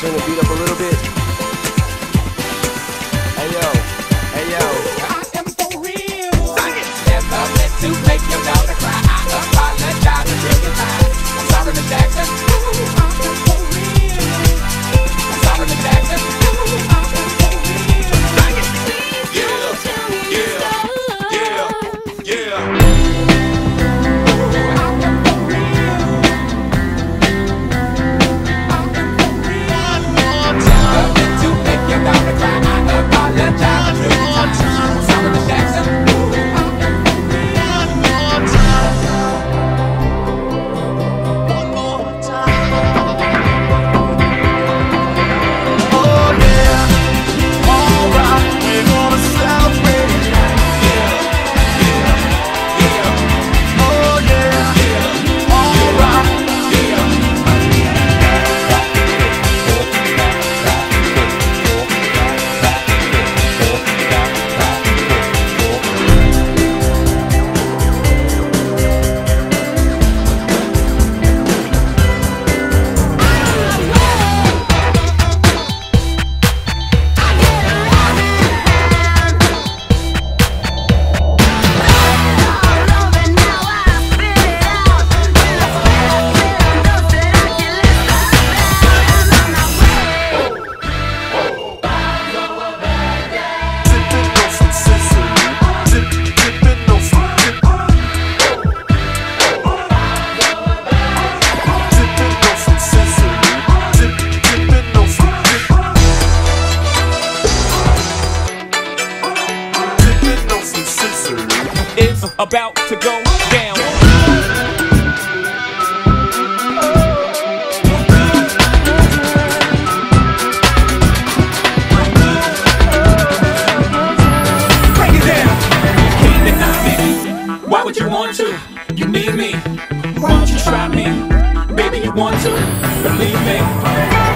turn the beat up a little bit. about to go down. Break it down. Can't deny me. Why would you want to? You need me. Why don't you try me? Baby, you want to. Believe me.